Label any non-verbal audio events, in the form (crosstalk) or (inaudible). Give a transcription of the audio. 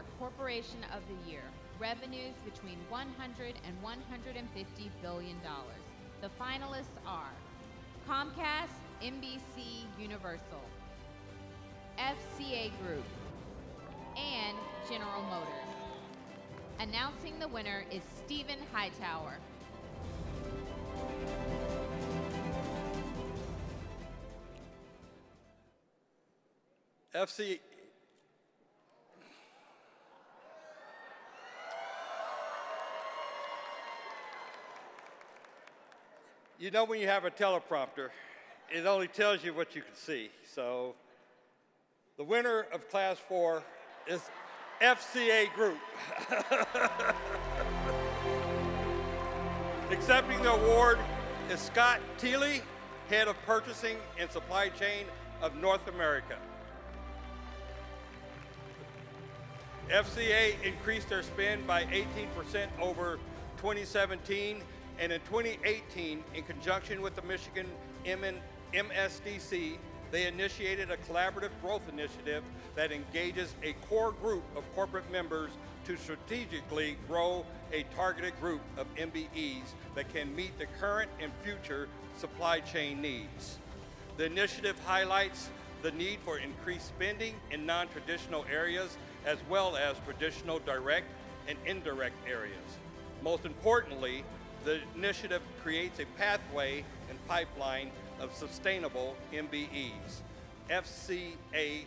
4 Corporation of the Year. Revenues between 100 and 150 billion dollars. The finalists are Comcast, NBC Universal, FCA Group, and General Motors. Announcing the winner is Stephen Hightower. FC. You know when you have a teleprompter, it only tells you what you can see. So the winner of Class 4 is FCA Group. (laughs) Accepting the award is Scott Thiele, Head of Purchasing and Supply Chain of North America. FCA increased their spend by 18% over 2017, and in 2018, in conjunction with the Michigan MSDC, they initiated a collaborative growth initiative that engages a core group of corporate members to strategically grow a targeted group of MBEs that can meet the current and future supply chain needs. The initiative highlights the need for increased spending in non-traditional areas as well as traditional direct and indirect areas. Most importantly, the initiative creates a pathway and pipeline of sustainable MBEs. FCA